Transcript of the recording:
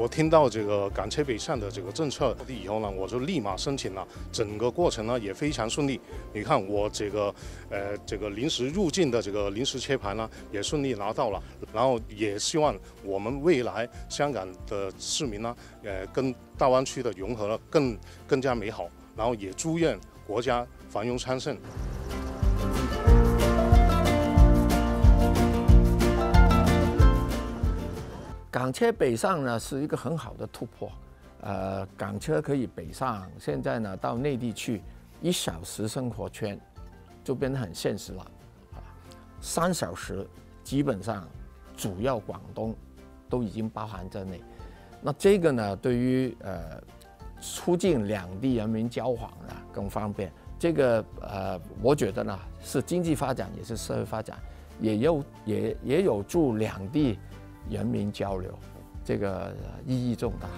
我听到这个港车北上的这个政策以后呢，我就立马申请了，整个过程呢也非常顺利。你看我这个呃这个临时入境的这个临时车牌呢也顺利拿到了，然后也希望我们未来香港的市民呢，呃跟大湾区的融合了更更加美好，然后也祝愿国家繁荣昌盛。港车北上呢是一个很好的突破，呃，港车可以北上，现在呢到内地去一小时生活圈就变得很现实了，啊，三小时基本上主要广东都已经包含在内，那这个呢对于呃促进两地人民交往呢更方便，这个呃我觉得呢是经济发展也是社会发展，也有也也有助两地。人民交流，这个意义重大。